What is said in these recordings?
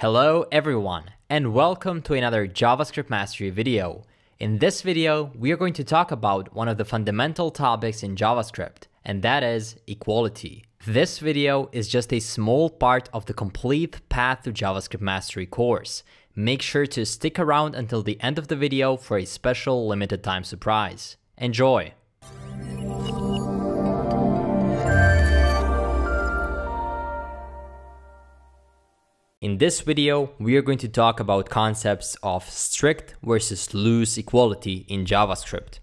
Hello everyone and welcome to another JavaScript Mastery video. In this video, we are going to talk about one of the fundamental topics in JavaScript, and that is equality. This video is just a small part of the complete Path to JavaScript Mastery course. Make sure to stick around until the end of the video for a special limited time surprise. Enjoy! In this video, we are going to talk about concepts of strict versus loose equality in JavaScript.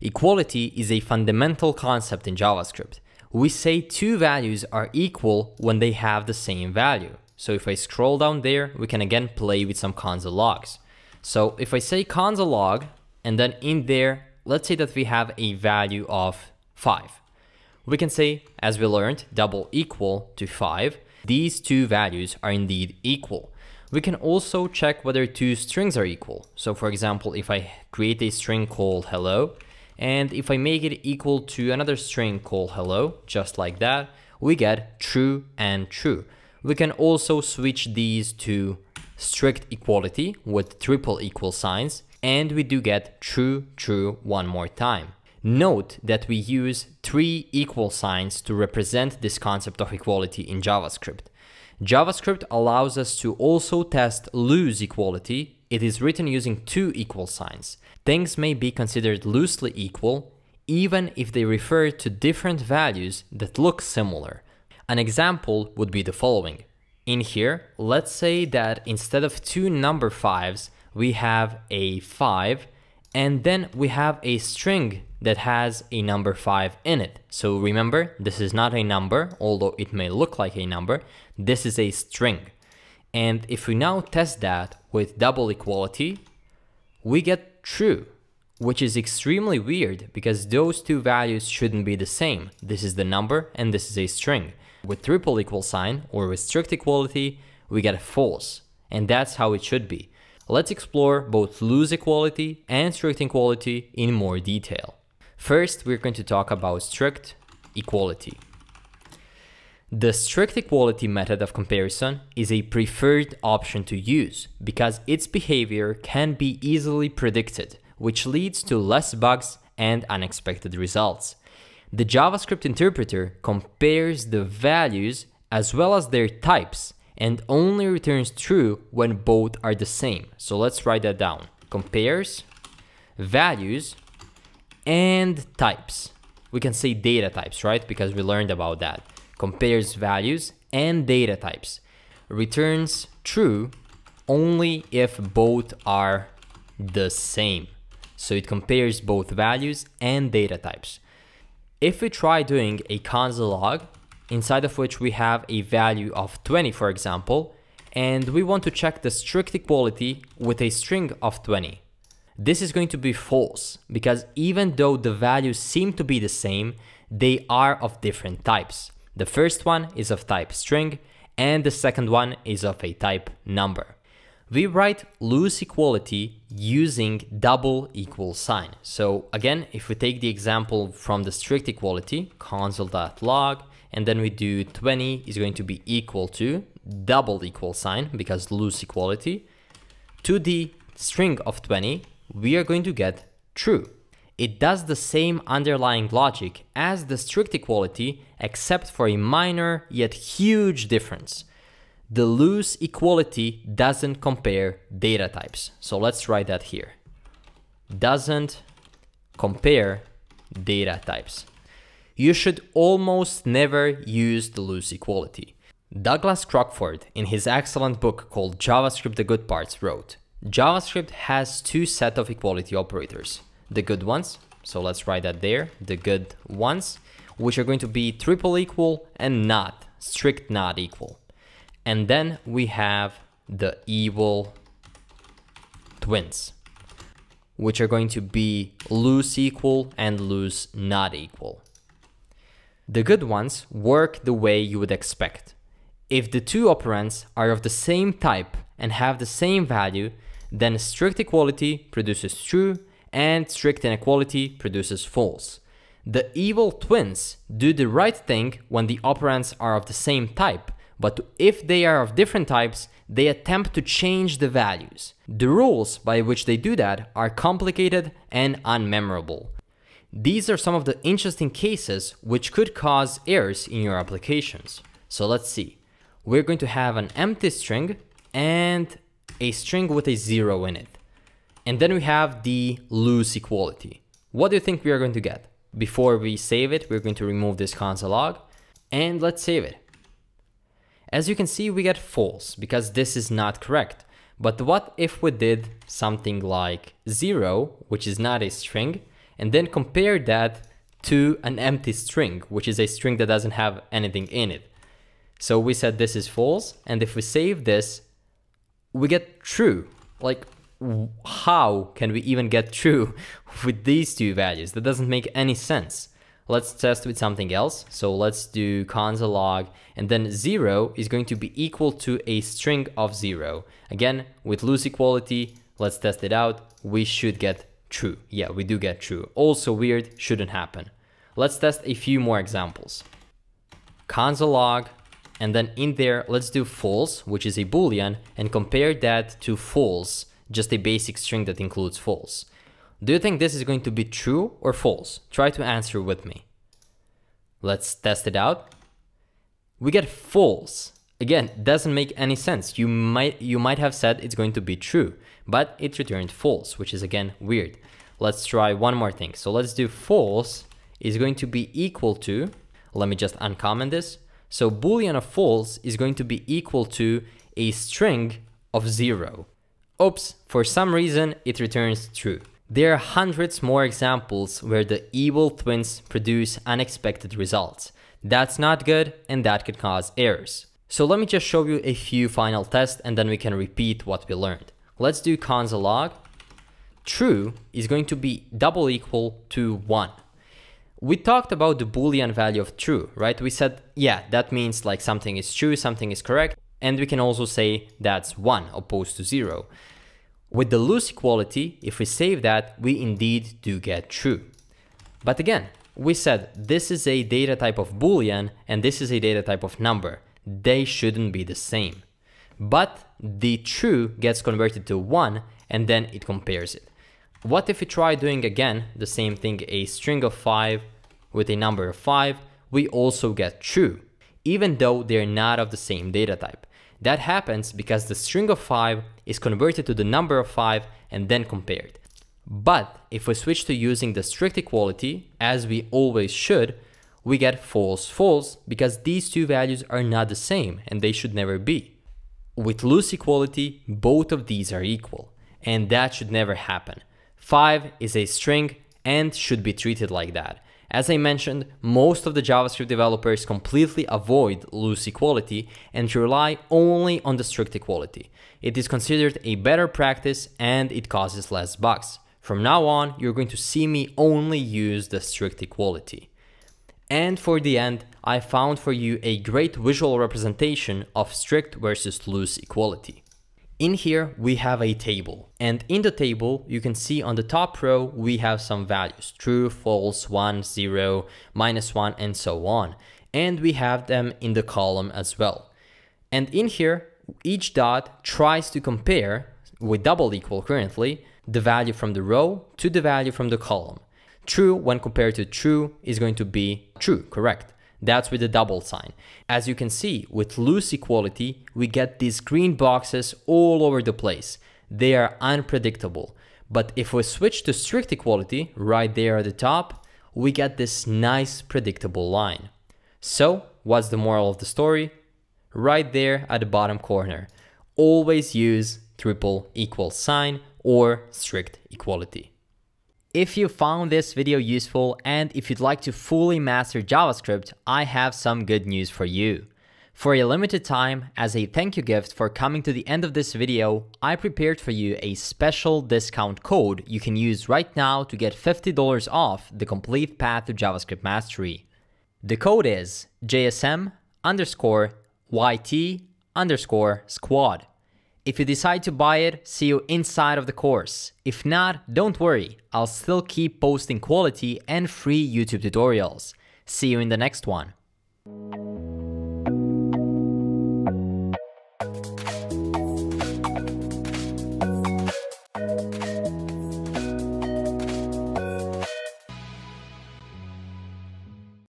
Equality is a fundamental concept in JavaScript. We say two values are equal when they have the same value. So if I scroll down there, we can again play with some console logs. So if I say console log, and then in there, let's say that we have a value of 5. We can say, as we learned, double equal to 5, these two values are indeed equal. We can also check whether two strings are equal. So for example, if I create a string called hello, and if I make it equal to another string called hello, just like that, we get true and true. We can also switch these to strict equality with triple equal signs, and we do get true, true one more time. Note that we use three equal signs to represent this concept of equality in JavaScript. JavaScript allows us to also test loose equality. It is written using two equal signs. Things may be considered loosely equal even if they refer to different values that look similar. An example would be the following. In here, let's say that instead of two number fives, we have a 5 and then we have a string that has a number 5 in it. So remember, this is not a number, although it may look like a number. This is a string. And if we now test that with double equality, we get true, which is extremely weird because those two values shouldn't be the same. This is the number and this is a string. With triple equal sign or with strict equality, we get a false. And that's how it should be. Let's explore both loose equality and strict equality in more detail. First, we're going to talk about strict equality. The strict equality method of comparison is a preferred option to use because its behavior can be easily predicted, which leads to less bugs and unexpected results. The JavaScript interpreter compares the values as well as their types and only returns true when both are the same. So let's write that down. Compares values and types. We can say data types, right? Because we learned about that. Compares values and data types. Returns true only if both are the same. So it compares both values and data types. If we try doing a console log, inside of which we have a value of 20, for example, and we want to check the strict equality with a string of 20. This is going to be false because even though the values seem to be the same, they are of different types. The first one is of type string and the second one is of a type number. We write loose equality using double equal sign. So again, if we take the example from the strict equality, console.log and then we do 20 is going to be equal to double equal sign because loose equality. To the string of 20 we are going to get true. It does the same underlying logic as the strict equality except for a minor yet huge difference. The loose equality doesn't compare data types. So let's write that here. Doesn't compare data types you should almost never use the loose equality. Douglas Crockford, in his excellent book called JavaScript The Good Parts, wrote JavaScript has two set of equality operators. The good ones, so let's write that there, the good ones, which are going to be triple equal and not, strict not equal. And then we have the evil twins, which are going to be loose equal and loose not equal. The good ones work the way you would expect. If the two operands are of the same type and have the same value, then strict equality produces true and strict inequality produces false. The evil twins do the right thing when the operands are of the same type, but if they are of different types, they attempt to change the values. The rules by which they do that are complicated and unmemorable. These are some of the interesting cases which could cause errors in your applications. So let's see. We're going to have an empty string and a string with a zero in it. And then we have the loose equality. What do you think we are going to get? Before we save it, we're going to remove this console log and let's save it. As you can see, we get false because this is not correct. But what if we did something like zero, which is not a string, and then compare that to an empty string, which is a string that doesn't have anything in it. So we said this is false, and if we save this, we get true. Like, how can we even get true with these two values? That doesn't make any sense. Let's test with something else. So let's do console log, and then zero is going to be equal to a string of zero. Again, with loose equality, let's test it out. We should get True. Yeah, we do get true. Also weird, shouldn't happen. Let's test a few more examples. Console log, and then in there, let's do false, which is a boolean, and compare that to false, just a basic string that includes false. Do you think this is going to be true or false? Try to answer with me. Let's test it out. We get false. Again, doesn't make any sense. You might you might have said it's going to be true, but it returned false, which is again weird. Let's try one more thing. So let's do false is going to be equal to, let me just uncomment this. So boolean of false is going to be equal to a string of zero. Oops, for some reason it returns true. There are hundreds more examples where the evil twins produce unexpected results. That's not good and that could cause errors. So let me just show you a few final tests and then we can repeat what we learned. Let's do console log. True is going to be double equal to 1. We talked about the boolean value of true, right? We said, yeah, that means like something is true, something is correct, and we can also say that's 1 opposed to 0. With the loose equality, if we save that, we indeed do get true. But again, we said this is a data type of boolean and this is a data type of number they shouldn't be the same. But the true gets converted to 1 and then it compares it. What if we try doing again the same thing, a string of 5 with a number of 5, we also get true, even though they're not of the same data type. That happens because the string of 5 is converted to the number of 5 and then compared. But if we switch to using the strict equality, as we always should, we get false false because these two values are not the same and they should never be. With loose equality, both of these are equal and that should never happen. 5 is a string and should be treated like that. As I mentioned, most of the JavaScript developers completely avoid loose equality and rely only on the strict equality. It is considered a better practice and it causes less bugs. From now on, you're going to see me only use the strict equality. And for the end, I found for you a great visual representation of strict versus loose equality. In here, we have a table. And in the table, you can see on the top row, we have some values, true, false, 1, 0, minus 1, and so on. And we have them in the column as well. And in here, each dot tries to compare, with double equal currently, the value from the row to the value from the column. True when compared to true is going to be true, correct. That's with the double sign. As you can see, with loose equality, we get these green boxes all over the place. They are unpredictable. But if we switch to strict equality, right there at the top, we get this nice predictable line. So, what's the moral of the story? Right there at the bottom corner. Always use triple equal sign or strict equality. If you found this video useful and if you'd like to fully master JavaScript, I have some good news for you. For a limited time, as a thank you gift for coming to the end of this video, I prepared for you a special discount code you can use right now to get $50 off the complete path to JavaScript mastery. The code is JSM underscore YT underscore squad. If you decide to buy it, see you inside of the course. If not, don't worry, I'll still keep posting quality and free YouTube tutorials. See you in the next one.